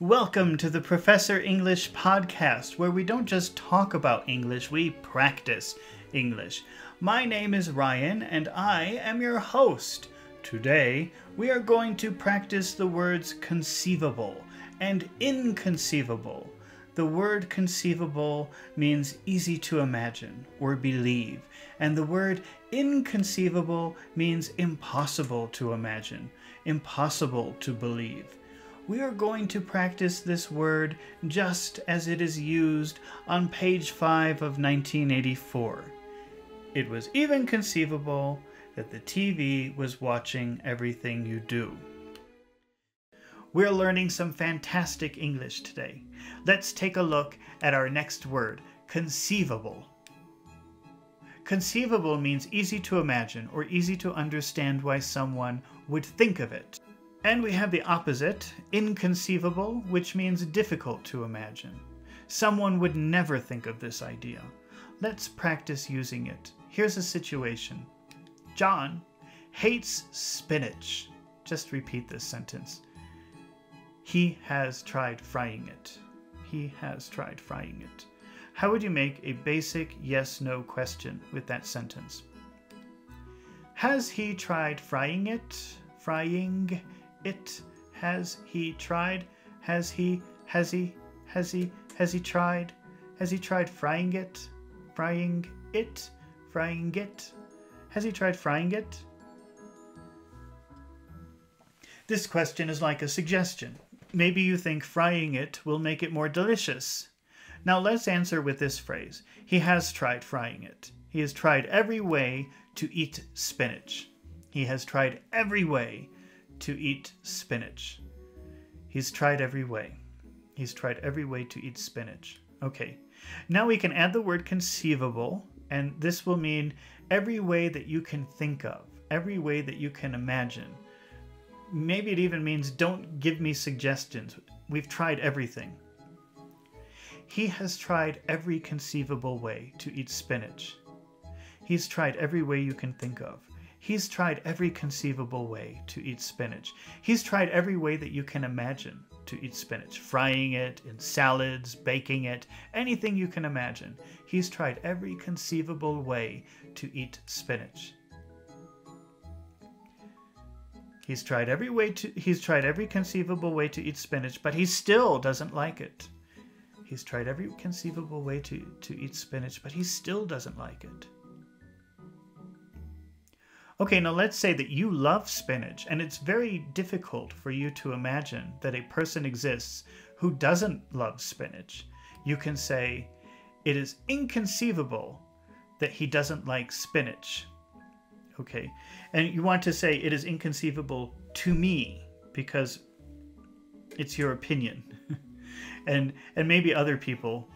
Welcome to the Professor English podcast, where we don't just talk about English, we practice English. My name is Ryan, and I am your host. Today, we are going to practice the words conceivable and inconceivable. The word conceivable means easy to imagine or believe, and the word inconceivable means impossible to imagine, impossible to believe. We are going to practice this word just as it is used on page 5 of 1984. It was even conceivable that the TV was watching everything you do. We're learning some fantastic English today. Let's take a look at our next word, conceivable. Conceivable means easy to imagine or easy to understand why someone would think of it. And we have the opposite, inconceivable, which means difficult to imagine. Someone would never think of this idea. Let's practice using it. Here's a situation John hates spinach. Just repeat this sentence. He has tried frying it. He has tried frying it. How would you make a basic yes no question with that sentence? Has he tried frying it? Frying it? Has he tried? Has he? Has he? Has he? Has he tried? Has he tried frying it? Frying it? Frying it? Has he tried frying it? This question is like a suggestion. Maybe you think frying it will make it more delicious. Now let's answer with this phrase. He has tried frying it. He has tried every way to eat spinach. He has tried every way to eat spinach. He's tried every way. He's tried every way to eat spinach. Okay. Now we can add the word conceivable, and this will mean every way that you can think of, every way that you can imagine maybe it even means don't give me suggestions. We've tried everything. He has tried every conceivable way to eat spinach. He's tried every way you can think of. He's tried every conceivable way to eat spinach. He's tried every way that you can imagine to eat spinach. Frying it in salads, baking it, anything you can imagine. He's tried every conceivable way to eat spinach. He's tried every way to he's tried every conceivable way to eat spinach, but he still doesn't like it. He's tried every conceivable way to, to eat spinach, but he still doesn't like it. Okay, now let's say that you love spinach, and it's very difficult for you to imagine that a person exists who doesn't love spinach. You can say, It is inconceivable that he doesn't like spinach. Okay. And you want to say it is inconceivable to me because it's your opinion. and and maybe other people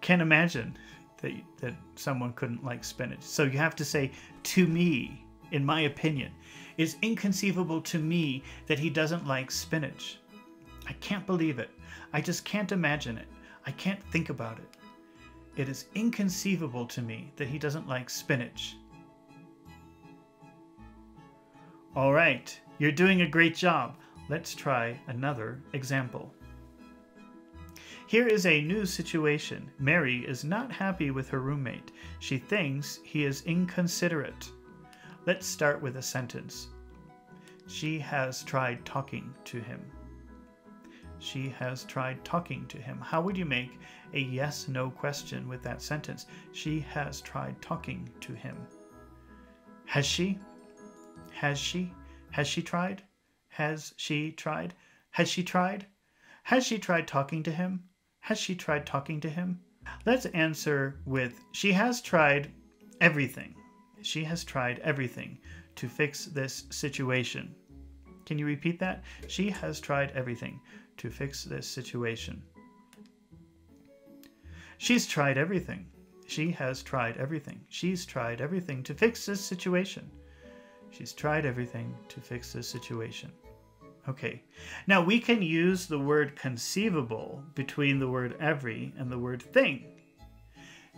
can imagine that that someone couldn't like spinach. So you have to say to me, in my opinion, it's inconceivable to me that he doesn't like spinach. I can't believe it. I just can't imagine it. I can't think about it. It is inconceivable to me that he doesn't like spinach. All right, you're doing a great job. Let's try another example. Here is a new situation. Mary is not happy with her roommate. She thinks he is inconsiderate. Let's start with a sentence. She has tried talking to him. She has tried talking to him. How would you make a yes no question with that sentence? She has tried talking to him. Has she? Has she? Has she tried? Has she tried? Has she tried? Has she tried talking to him? Has she tried talking to him? Let's answer with she has tried everything. She has tried everything to fix this situation. Can you repeat that? She has tried everything to fix this situation. She's tried everything. She has tried everything. She's tried everything to fix this situation. She's tried everything to fix this situation. Okay, now we can use the word conceivable between the word every and the word thing.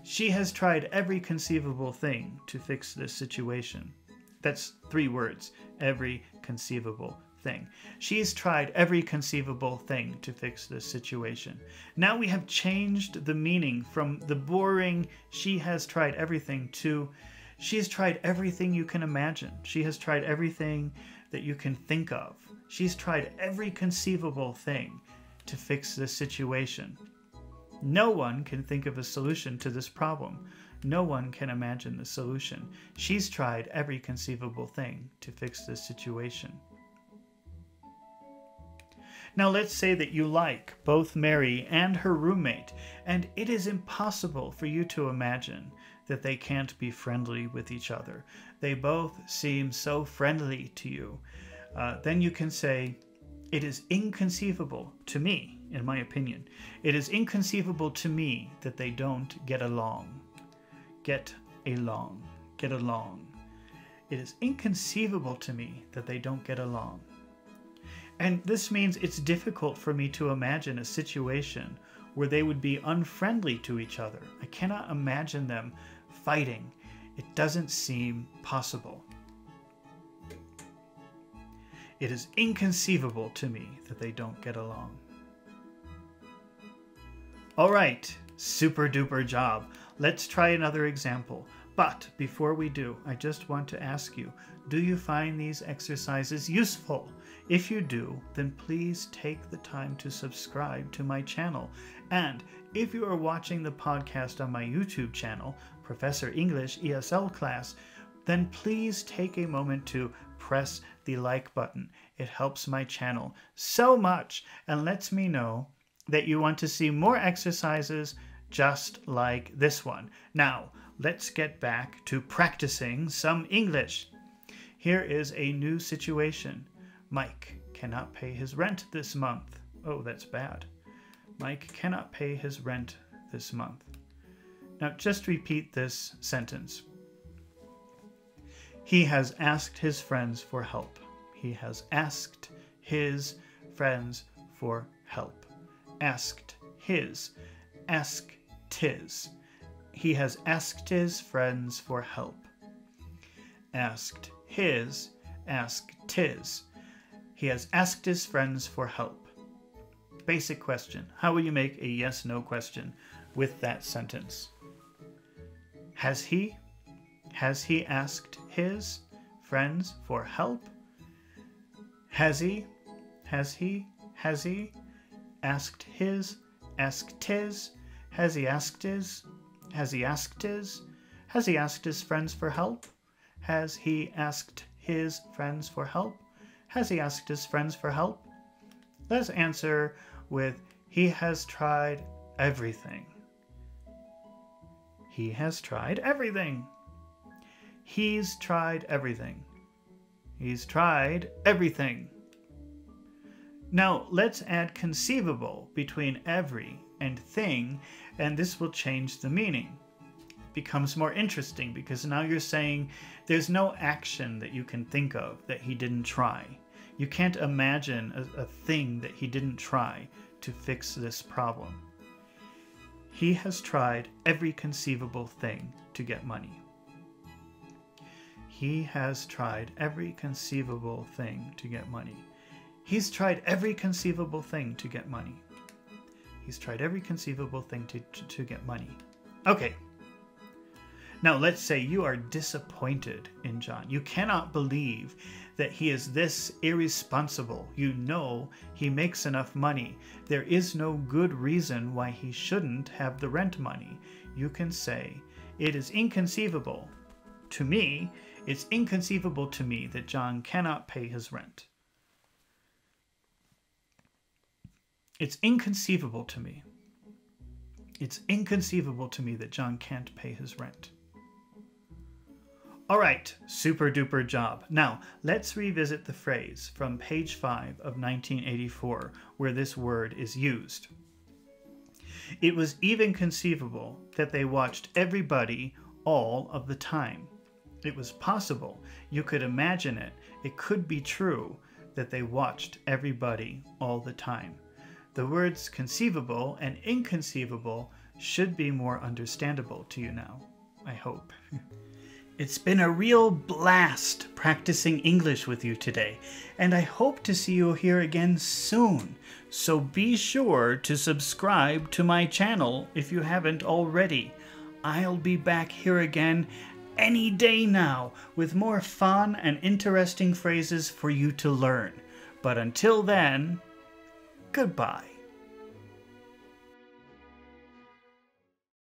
She has tried every conceivable thing to fix this situation. That's three words every conceivable thing. She's tried every conceivable thing to fix this situation. Now we have changed the meaning from the boring, she has tried everything, to she's tried everything you can imagine. She has tried everything that you can think of. She's tried every conceivable thing to fix this situation. No one can think of a solution to this problem. No one can imagine the solution. She's tried every conceivable thing to fix this situation. Now let's say that you like both Mary and her roommate, and it is impossible for you to imagine that they can't be friendly with each other. They both seem so friendly to you. Uh, then you can say, It is inconceivable to me, in my opinion, it is inconceivable to me that they don't get along get along. Get along. It is inconceivable to me that they don't get along. And this means it's difficult for me to imagine a situation where they would be unfriendly to each other. I cannot imagine them fighting. It doesn't seem possible. It is inconceivable to me that they don't get along. All right, super duper job. Let's try another example. But before we do, I just want to ask you, do you find these exercises useful? If you do, then please take the time to subscribe to my channel. And if you are watching the podcast on my YouTube channel, Professor English ESL class, then please take a moment to press the like button. It helps my channel so much and lets me know that you want to see more exercises just like this one. Now, let's get back to practicing some English. Here is a new situation. Mike cannot pay his rent this month. Oh, that's bad. Mike cannot pay his rent this month. Now, just repeat this sentence. He has asked his friends for help. He has asked his friends for help. Asked his. Ask tis. He has asked his friends for help. Asked his, ask tis. He has asked his friends for help. Basic question. How will you make a yes no question with that sentence? Has he? Has he asked his friends for help? Has he? Has he? Has he? Asked his? Asked his? Has he asked his? Has he asked his? Has he asked his friends for help? Has he asked his friends for help? Has he asked his friends for help? Let's answer with He has tried everything. He has tried everything. He's tried everything. He's tried everything. Now let's add conceivable between every and thing and this will change the meaning. It becomes more interesting because now you're saying there's no action that you can think of that he didn't try. You can't imagine a, a thing that he didn't try to fix this problem. He has tried every conceivable thing to get money. He has tried every conceivable thing to get money. He's tried every conceivable thing to get money. He's tried every conceivable thing to, to, to get money. Okay. Now, let's say you are disappointed in John. You cannot believe that he is this irresponsible. You know he makes enough money. There is no good reason why he shouldn't have the rent money. You can say, It is inconceivable. To me, it's inconceivable to me that John cannot pay his rent. It's inconceivable to me. It's inconceivable to me that John can't pay his rent. All right, super duper job. Now, let's revisit the phrase from page 5 of 1984 where this word is used. It was even conceivable that they watched everybody all of the time. It was possible. You could imagine it. It could be true that they watched everybody all the time. The words conceivable and inconceivable should be more understandable to you now, I hope. it's been a real blast practicing English with you today, and I hope to see you here again soon. So be sure to subscribe to my channel if you haven't already. I'll be back here again any day now with more fun and interesting phrases for you to learn. But until then, goodbye.